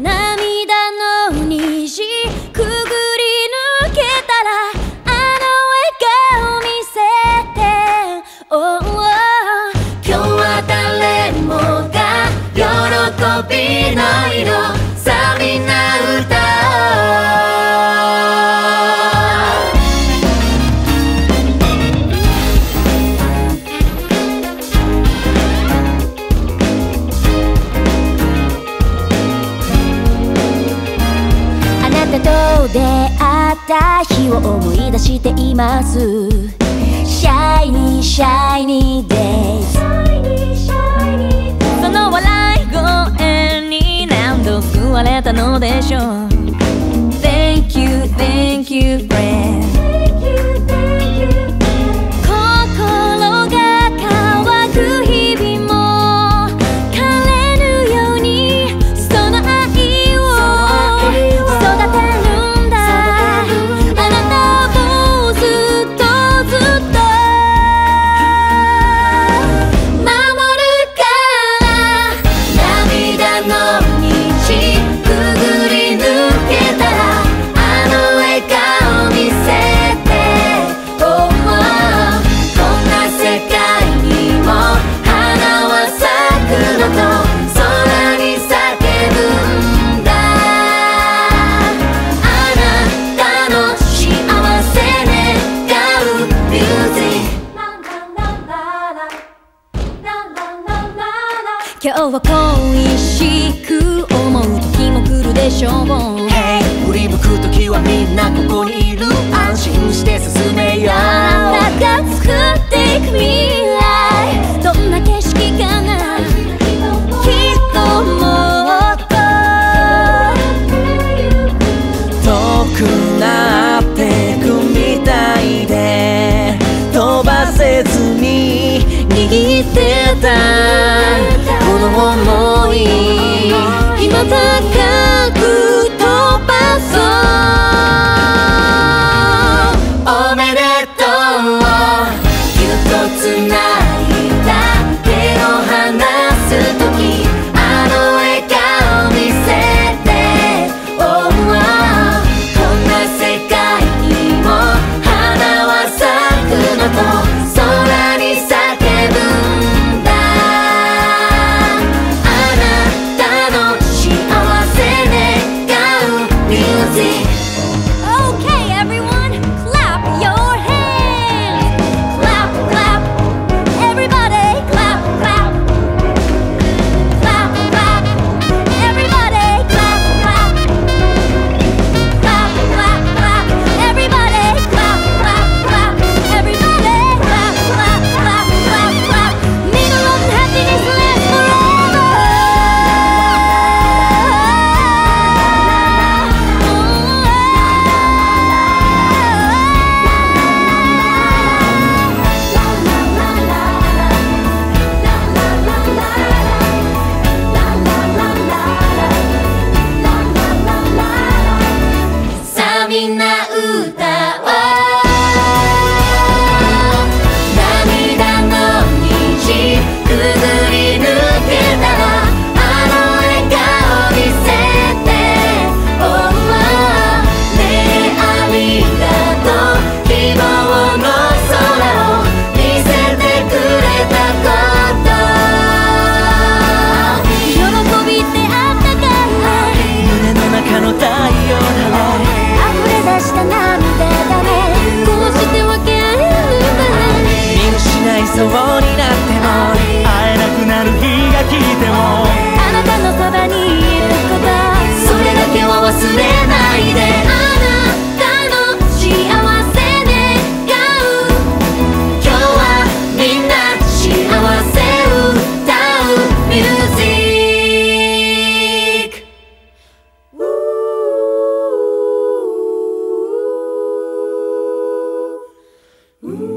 涙の虹くぐり抜けたらあの笑顔見せて、oh, oh 今日は誰もが喜びの。色った日を思い出しています。シャイニーシャイニーデイその笑い声に何度救われたのでしょう。Thank you, thank you, friend 今日は恋しく思う時も来るでしょう。Hey 振り向く時はみんなここにいる。安心して進めよう。Ooh.